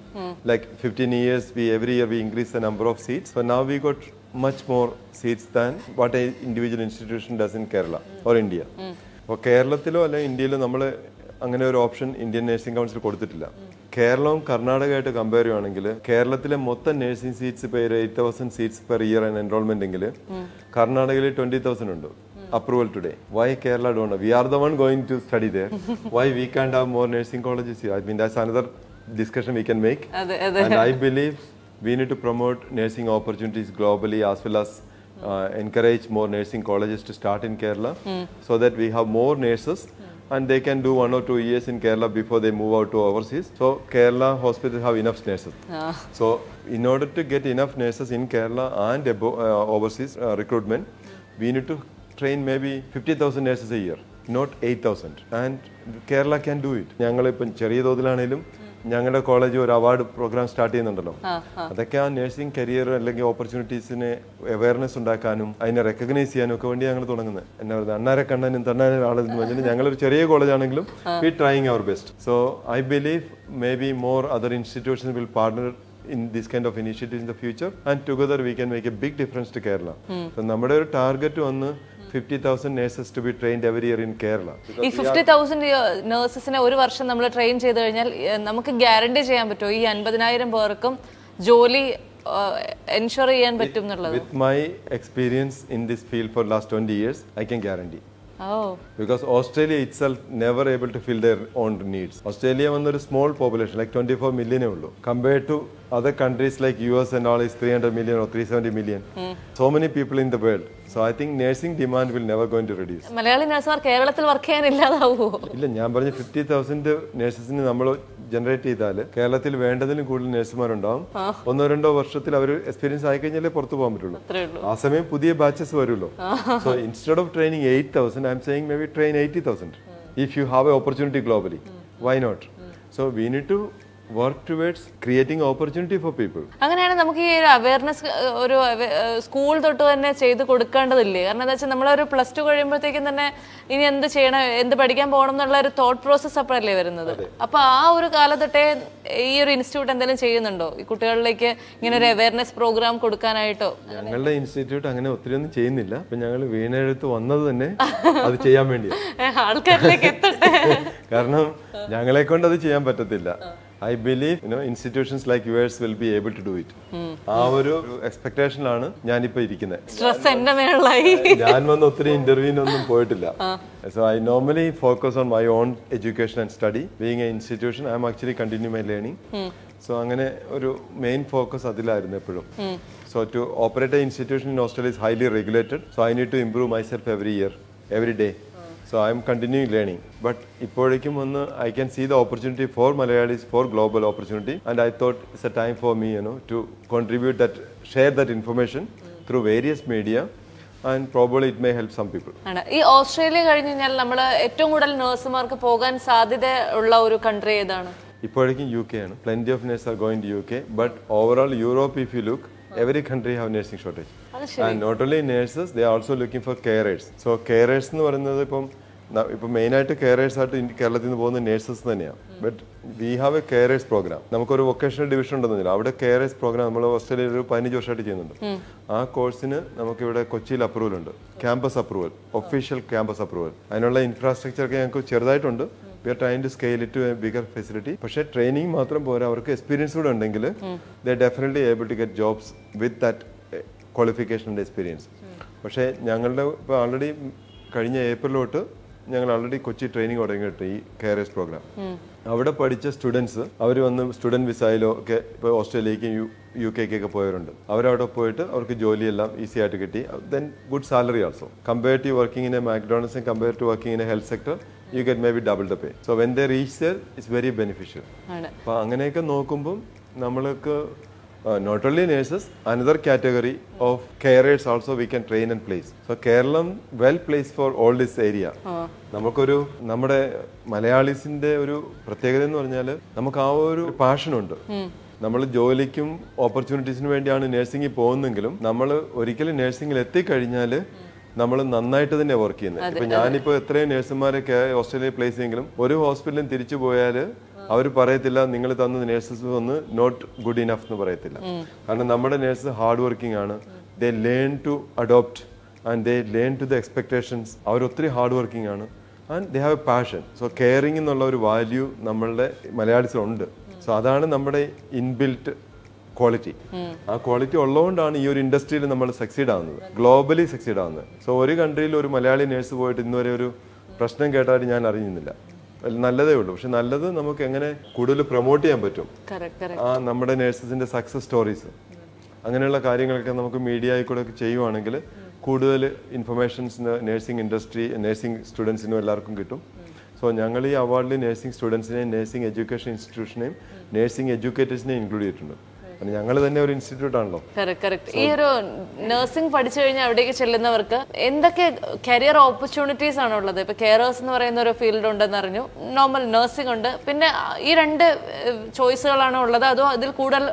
like fifteen years we every year we increase the number of seats so now we got much more seats than what a individual institution does in Kerala or India അപ്പോൾ കേരളത്തിലോ അല്ലെങ്കിൽ ഇന്ത്യയിലോ നമ്മൾ അങ്ങനെ ഒരു option Indian nursing council കൊടുത്തിട്ടില്ല. കേരളവും കർണാടകമായിട്ട് compare ചെയ്യുവാണെങ്കിൽ കേരളത്തിലെ മൊത്തം നഴ്സിംഗ് സീറ്റ്സ് പേര് eight thousand seats per year and enrollment എങ്കിൽ കർണാടകയിൽ ട്വന്റി തൗസൻഡ് ഉണ്ട്. Approval today why Kerala don't we are the one going to study there why we can have more nursing colleges I mean that's another discussion we can make അതെ അതെ. And I believe we need to promote nursing opportunities globally as well as uh, encourage more nursing colleges to start in Kerala so that we have more nurses and they can do one or two years in Kerala before they move out to overseas. So Kerala hospitals have enough nurses. So in order to get enough nurses in Kerala and uh, overseas uh, recruitment, we need to train maybe 50,000 nurses a year, not 8,000. And Kerala can do it. ഞങ്ങളിപ്പം ചെറിയ തോതിലാണേലും ഞങ്ങളുടെ college ഒരു award programme start ചെയ്യുന്നുണ്ടല്ലോ. അതൊക്കെ ആ nursing career അല്ലെങ്കിൽ ഓപ്പർച്യൂണിറ്റീസിന് awareness ഉണ്ടാക്കാനും അതിനെ റെക്കഗ്നൈസ് ചെയ്യാനും ഒക്കെ വേണ്ടി ഞങ്ങൾ തുടങ്ങുന്നത് എന്നാ പറയുന്നത് അണ്ണാരെ കണ്ണനും തണ്ണാനും ആളെന്ന് പറഞ്ഞാൽ ഞങ്ങളൊരു ചെറിയ കോളേജ് ആണെങ്കിലും we trying our best so I believe may be more other institutions will partner in this kind of initiatives in the future and together we can make a big difference to Kerala നമ്മുടെ ഒരു target വന്ന് fifty thousand nurses to be trained every year in Kerala ഈ fifty thousand നേഴ്സസിനെ ഒരു വർഷം നമ്മൾ train ചെയ്ത് കഴിഞ്ഞാൽ ഏഹ്, നമുക്ക് ഗ്യാരണ്ടി ചെയ്യാൻ പറ്റുമോ? ഈ അൻപതിനായിരം പേർക്കും ജോലി എൻഷുർ ചെയ്യാൻ പറ്റും എന്നുള്ളത്. With my experience in this field for last twenty years I can guarantee oh because Australia itself never able to fill their own needs. Australia വന്നൊരു small population, like 24 million ഉള്ളൂ. Compared to other countries like US and all is 300 million or 370 million. So many people in the world. So I think nursing demand will never going to reduce. Malayali നഴ്സുമാർ കേരളത്തിൽ work ചെയ്യാൻ ഇല്ലാതാവുമോ ഇല്ല ഞാൻ പറഞ്ഞ fifty thousand നഴ്സസിന് നമ്മൾ generate ചെയ്താൽ കേരളത്തിൽ വേണ്ടതിലും കൂടുതൽ നഴ്സുമാരുണ്ടാവും. ഒന്നോ രണ്ടോ വർഷത്തിൽ അവർ എക്സ്പീരിയൻസ് ആയി കഴിഞ്ഞാലേ പുറത്തു പോകാൻ പറ്റുള്ളൂ. ആ സമയം പുതിയ ബാച്ചസ് വരുമല്ലോ. So instead of training eight thousand I'm saying may be train eighty thousand if you have a opportunity globally why not so we need to work towards creating opportunity for people അങ്ങനെയാണ് നമുക്ക് ഈ ഒരു awareness ഒരു school തൊട്ട് തന്നെ ചെയ്ത് കൊടുക്കേണ്ടതില്ലേ? കാരണം എന്താ വെച്ചാൽ നമ്മളൊരു പ്ലസ് ടു കഴിയുമ്പോഴത്തേക്കും തന്നെ ഇനി എന്ത് ചെയ്യണം എന്ത് പഠിക്കാൻ പോകണം എന്നുള്ള ഒരു തോട്ട് പ്രോസസ് അപ്പോഴല്ലേ വരുന്നത്? അപ്പൊ ആ ഒരു കാലത്തൊട്ടേ ഈ ഒരു ഇൻസ്റ്റിറ്റ്യൂട്ട് എന്തെങ്കിലും ചെയ്യുന്നുണ്ടോ? ഈ കുട്ടികളിലേക്ക് ഇങ്ങനെ ഒരു അവയർനെസ് പ്രോഗ്രാം കൊടുക്കാനായിട്ടോ? ഞങ്ങളുടെ ഇൻസ്റ്റിറ്റ്യൂട്ട് അങ്ങനെ ഒത്തിരി ഒന്നും ചെയ്യുന്നില്ല. അപ്പൊ ഞങ്ങൾ വീണെടുത്ത് വന്നത് തന്നെ അത് ചെയ്യാൻ വേണ്ടി ആൾക്കാരിലേക്ക് എത്തട്ടെ. കാരണം ഞങ്ങളെ കൊണ്ട് അത് ചെയ്യാൻ പറ്റത്തില്ല. I believe you know institutions like yours will be able to do it ആ ഒരു എക്സ്പെക്ടേഷനിലാണ് ഞാനിപ്പോ ഇരിക്കുന്നത് സ്ട്രെസ് എന്റെ മേളായി ഞാൻ വന്ന് ഒത്തിരി ഇന്റർവ്യൂവിനൊന്നും പോയിട്ടില്ല. So I normally focus on my own education and study being a institution I'm actually continue my learning so അങ്ങനെ ഒരു മെയിൻ ഫോക്കസ് അതിലായിരുന്നു എപ്പോഴും. So to operate a institution in Australia is highly regulated so I need to improve myself every year every day so I'm continue learning but ഇപ്പോഴേക്കും ഒന്ന് I can see the opportunity for Malayalis for global opportunity and I thought it's a time for me you know to contribute that share that information through various media and probably it may help some people. ആണ് ഈ Australia കഴിഞ്ഞ് കഴിഞ്ഞാൽ നമ്മൾ ഏറ്റവും കൂടുതൽ നഴ്സുമാർക്ക് പോകാൻ സാധ്യത ഉള്ള ഒരു കൺട്രി ഏതാണ്? ഇപ്പോഴേക്കും യു കെ ആണ്. Plenty of nurse are going to U K but overall Europe if you look every country have nursing shortage and not only nurses they also looking for carers so carers എന്ന് പറയുന്നത് ഇപ്പം ന- ഇപ്പം മെയിനായിട്ട് carers ആയിട്ട് കേരളത്തിൽ നിന്ന് പോകുന്ന നേഴ്സസ് തന്നെയാണ് but we have a carers program നമുക്കൊരു വൊക്കേഷണൽ ഡിവിഷൻ ഉണ്ടെന്നില്ല. അവിടെ കെയറേഴ്സ് പ്രോഗ്രാം നമ്മൾ ഓസ്ട്രേലിയയിൽ ഒരു പതിനഞ്ച് വർഷമായിട്ട് ചെയ്യുന്നുണ്ട്. ആ കോഴ്സിന് നമുക്കിവിടെ കൊച്ചിയിൽ അപ്രൂവൽ ഉണ്ട്. Campus approval official campus approval അതിനുള്ള ഇൻഫ്രാസ്ട്രക്ചർ ഒക്കെ ഞങ്ങൾക്ക് ചെറുതായിട്ടുണ്ട്. We are trying to scale it to a bigger facility പക്ഷേ ട്രെയിനിങ് മാത്രം പോരാ. അവർക്ക് എക്സ്പീരിയൻസ് കൂടെ ഉണ്ടെങ്കിൽ they definitely able to get jobs with that qualification and experience പക്ഷേ ഞങ്ങളുടെ ഇപ്പോൾ ഓൾറെഡി കഴിഞ്ഞ ഏപ്രിൽ തൊട്ട് ഞങ്ങൾ ഓൾറെഡി കൊച്ചി ട്രെയിനിങ് തുടങ്ങിയിട്ട് ഈ കെയറേഴ്സ് പ്രോഗ്രാം അവിടെ പഠിച്ച സ്റ്റുഡൻസ് അവർ വന്ന് സ്റ്റുഡന്റ് വിസയിലോ ഒക്കെ ഇപ്പോൾ ഓസ്ട്രേലിയക്കും യു യു കെക്കൊക്കെ പോയവരുണ്ട്. അവരവിടെ പോയിട്ട് അവർക്ക് ജോലിയെല്ലാം ഈസി ആയിട്ട് കിട്ടി. Then good salary also compare to working in a McDonald's and compare to working in a health sector you get may be double the pay so when they reach there it's very beneficial ആണ്. അപ്പോൾ അങ്ങനെയൊക്കെ നോക്കുമ്പം നമ്മൾക്ക് not only nurses another category of carers also we can train and place so Keralam well place for all this area നമുക്കൊരു നമ്മുടെ മലയാളീസിന്റെ ഒരു പ്രത്യേകത എന്ന് പറഞ്ഞാൽ നമുക്ക് ആ ഒരു പാഷനുണ്ട് നമ്മൾ ജോലിക്കും ഓപ്പർച്യൂണിറ്റീസിന് വേണ്ടിയാണ് നഴ്സിംഗിൽ പോകുന്നെങ്കിലും നമ്മൾ ഒരിക്കലും നഴ്സിംഗിൽ എത്തിക്കഴിഞ്ഞാൽ നമ്മൾ നന്നായിട്ട് തന്നെ വർക്ക് ചെയ്യുന്നത്. ഇപ്പൊ ഞാനിപ്പോ എത്രയും നഴ്സുമാരൊക്കെ ഓസ്ട്രേലിയയിൽ പ്ലേസ് ചെയ്യെങ്കിലും ഒരു ഹോസ്പിറ്റലിൽ തിരിച്ചു പോയാൽ അവർ പറയത്തില്ല നിങ്ങൾ തന്ന നേഴ്സസ് ഒന്ന് നോട്ട് ഗുഡ് ഇനഫ് എന്ന് പറയത്തില്ല. കാരണം നമ്മുടെ നേഴ്സ് ഹാർഡ് വർക്കിംഗ് ആണ്. They learn to adopt and they learn to the expectations അവർ ഒത്തിരി ഹാർഡ് വർക്കിംഗ് ആണ്. And they have a passion so caring എന്നുള്ള ഒരു വാല്യൂ നമ്മളുടെ മലയാളത്തിലുണ്ട്. സോ അതാണ് നമ്മുടെ ഇൻബിൽറ്റ് ക്വാളിറ്റി ആ ക്വാളിറ്റി ഉള്ളതുകൊണ്ടാണ് ഈ ഒരു ഇൻഡസ്ട്രിയിൽ നമ്മൾ സക്സീഡ് ആവുന്നത്. ഗ്ലോബലി സക്സീഡ് ആവുന്നത്. സോ ഒരു കൺട്രിയിൽ ഒരു മലയാളി നേഴ്സ് പോയിട്ട് ഇന്നുവരെ ഒരു പ്രശ്നം കേട്ടായിട്ട് ഞാൻ അറിയുന്നില്ല. നല്ലതേ ഉള്ളൂ. പക്ഷെ നല്ലത് നമുക്ക് എങ്ങനെ കൂടുതൽ പ്രൊമോട്ട് ചെയ്യാൻ പറ്റും? ആ നമ്മുടെ നേഴ്സസിന്റെ സക്സസ് സ്റ്റോറീസ് അങ്ങനെയുള്ള കാര്യങ്ങളൊക്കെ നമുക്ക് മീഡിയയിൽ കൂടെ ചെയ്യുവാണെങ്കിൽ കൂടുതൽ ഇൻഫർമേഷൻസിന് നേഴ്സിംഗ് ഇൻഡസ്ട്രി നേഴ്സിംഗ് സ്റ്റുഡൻസിനും എല്ലാവർക്കും കിട്ടും. സോ ഞങ്ങൾ ഈ അവാർഡിൽ നേഴ്സിംഗ് സ്റ്റുഡൻസിനെയും നേഴ്സിംഗ് എഡ്യൂക്കേഷൻ ഇൻസ്റ്റിറ്റ്യൂഷനെയും നേഴ്സിംഗ് എഡ്യൂക്കേറ്റേഴ്സിനെയും ഇൻക്ലൂഡ് ചെയ്തിട്ടുണ്ട്. കാരണം ഞങ്ങൾ തന്നെ ഒരു ഇൻസ്റ്റിറ്റ്യൂട്ട് ആണല്ലോ. ഈ ഒരു നഴ്സിംഗ് പഠിച്ചു കഴിഞ്ഞാൽ അവിടേക്ക് ചെല്ലുന്നവർക്ക് എന്തൊക്കെ കരിയർ ഓപ്പർച്യൂണിറ്റീസ് ആണ് ഉള്ളത്? ഇപ്പൊ കെയറേഴ്സ് എന്ന് പറയുന്ന ഒരു ഫീൽഡ് ഉണ്ടെന്ന് അറിഞ്ഞു. നോർമൽ നഴ്സിംഗ് ഉണ്ട്. പിന്നെ ഈ രണ്ട് ചോയ്സുകളാണ് ഉള്ളത്. അതോ അതിൽ കൂടുതൽ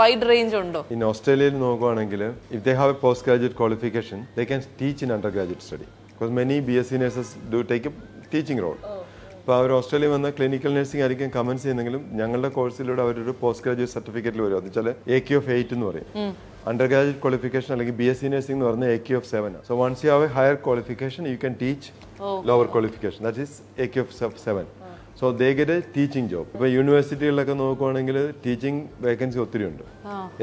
വൈഡ് റേഞ്ച് ഉണ്ടോ? ഇൻ ഓസ്ട്രേലിയയിൽ നോക്കുവാണെങ്കിൽ if they have a postgraduate qualification they can teach in undergraduate study because many B S C nurses do take teaching role അപ്പോൾ അവർ ഓസ്ട്രേലിയ വന്ന ക്ലിനിക്കൽ നഴ്സിംഗ് ആയിരിക്കും കമൻസ് ചെയ്യുന്നെങ്കിലും ഞങ്ങളുടെ കോഴ്സിലൂടെ അവരൊരു പോസ്റ്റ് ഗ്രാജുവേറ്റ് സർട്ടിഫിക്കറ്റിൽ വരും. എന്ന് വെച്ചാൽ എ ക്യു ഓഫ് എയ്റ്റ് എന്ന് പറയും. അണ്ടർ ഗ്രാജുവേറ്റ് ക്വാളിഫിക്കേഷൻ അല്ലെങ്കിൽ ബി എസ് സി നഴ്സിംഗ് എന്ന് പറഞ്ഞാൽ A Q of seven so once you have a higher qualification you can teach lower qualification that is A Q of seven so they get a teaching job ഇപ്പൊ യൂണിവേഴ്സിറ്റികളിലൊക്കെ നോക്കുവാണെങ്കിൽ teaching vacancy ഒത്തിരി ഉണ്ട്.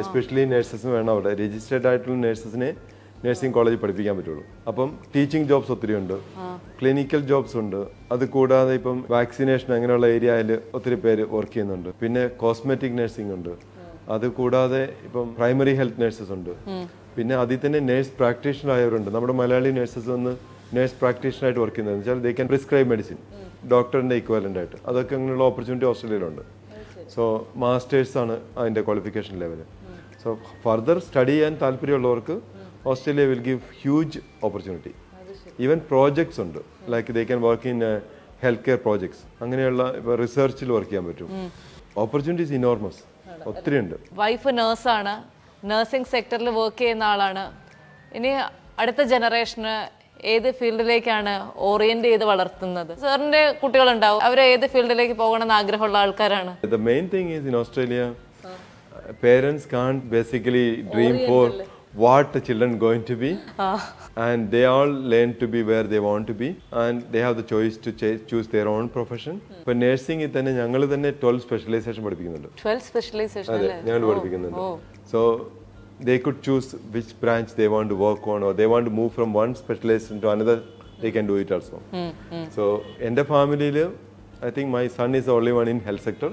Especially nurses വേണം അവിടെ. Registered ആയിട്ടുള്ള നഴ്സസിനെ nursing കോളേജിൽ പഠിപ്പിക്കാൻ പറ്റുള്ളൂ. അപ്പം ടീച്ചിങ് ജോബ്സ് ഒത്തിരി ഉണ്ട്. ക്ലിനിക്കൽ ജോബ്സ് ഉണ്ട്. അത് കൂടാതെ ഇപ്പം വാക്സിനേഷൻ അങ്ങനെയുള്ള ഏരിയയിൽ ഒത്തിരി പേര് വർക്ക് ചെയ്യുന്നുണ്ട്. പിന്നെ കോസ്മെറ്റിക് നഴ്സിംഗ് ഉണ്ട്. അത് കൂടാതെ ഇപ്പം പ്രൈമറി ഹെൽത്ത് നഴ്സസ് ഉണ്ട്. പിന്നെ അതിൽ തന്നെ നേഴ്സ് പ്രാക്ടീഷണർ ആയവരുണ്ട്. നമ്മുടെ മലയാളി നഴ്സസ് വന്ന് നേഴ്സ് പ്രാക്ടീഷണർ ആയിട്ട് വർക്ക് ചെയ്യുന്നത് വെച്ചാൽ ദേ ക്യാൻ പ്രിസ്ക്രൈബ് മെഡിസിൻ ഡോക്ടറിന്റെ ഇക്വലന്റ് ആയിട്ട്. അതൊക്കെ അങ്ങനെയുള്ള ഓപ്പർച്യൂണിറ്റി ഓസ്ട്രേലിയയിലുണ്ട് സോ മാസ്റ്റേഴ്സ് ആണ് അതിന്റെ qualification level so further study ചെയ്യാൻ താല്പര്യമുള്ളവർക്ക് Australia will give huge opportunity even projects ഉണ്ട്. Like they can work in health care projects അങ്ങനെയുള്ള ഇപ്പൊ റിസർച്ചിൽ വർക്ക് ചെയ്യാൻ പറ്റും. ഓപ്പർച്യൂണിറ്റീസ് ഇനോർമസ് ഒത്തിരി ഉണ്ട്. വൈഫ് നേഴ്സാണ് നഴ്സിംഗ് സെക്ടറിൽ വർക്ക് ചെയ്യുന്ന ആളാണ്. ഇനി അടുത്ത ജനറേഷന് ഏത് ഫീൽഡിലേക്കാണ് ഓറിയന്റ് ചെയ്ത് വളർത്തുന്നത്? സാറിന്റെ കുട്ടികളുണ്ടാവും. അവർ ഏത് ഫീൽഡിലേക്ക് പോകണമെന്ന് ആഗ്രഹമുള്ള ആൾക്കാരാണ്. The main thing is in Australia parents can basically dream dream for what the children going to be, and they all learn to be where they want to be, and they have the choice to choose their own profession. ഇപ്പൊ നഴ്സിംഗിൽ തന്നെ ഞങ്ങൾ തന്നെ twelve specialisation പഠിപ്പിക്കുന്നുണ്ട് അതെ ഞങ്ങൾ പഠിപ്പിക്കുന്നുണ്ട് so they could choose which branch they want to work on or they want move from one they can do it also hmm. Hmm. so in എന്റെ ഫാമിലിയിൽ I think my son is only one in health sector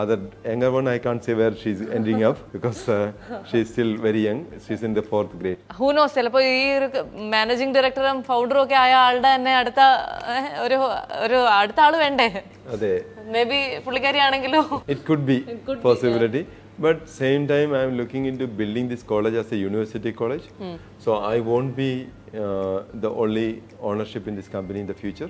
other younger one I can't say where she's ending up because uh, she's still very young. She's in the fourth grade. Who knows ചിലപ്പോൾ ഈ ഒരു managing ഡയറക്ടറും ഫൗണ്ടറും ഒക്കെ ആയ ആളുടെ തന്നെ അടുത്ത ഒരു ഒരു അടുത്ത ആൾ വേണ്ടേ അതെ മേ ബി പുള്ളിക്കാരി ആണെങ്കിലോ it could be possibility But same time, I am looking into building this college as a university college. So I won't be uh, the only ownership in this company in the future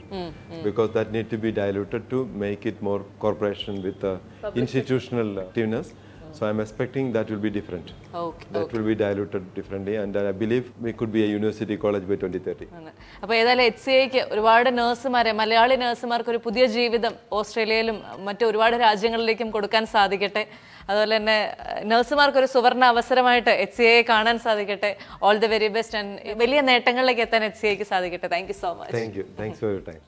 because that need to be diluted to make it more corporation with uh, institutional activeness. So I'm expecting that will be different. Okay That will be diluted differently, and I believe we could be a university college by 2030. അപ്പോൾ ഏതായാലും H C ഐക്ക് ഒരുപാട് നഴ്സുമാരെ മലയാളി നഴ്സുമാർക്ക് ഒരു പുതിയ ജീവിതം ഓസ്ട്രേലിയയിലും മറ്റു ഒരുപാട് രാജ്യങ്ങളിലേക്കും കൊടുക്കാൻ സാധിക്കട്ടെ അതുപോലെ തന്നെ നഴ്സുമാർക്ക് ഒരു സുവർണ അവസരമായിട്ട് എച്ച് സി ഐ കാണാൻ സാധിക്കട്ടെ. All the very best and വലിയ നേട്ടങ്ങളിലേക്ക് എത്താൻ എച്ച് സി ഐക്ക് സാധിക്കട്ടെ. Thank you so much thank you thanks for your time.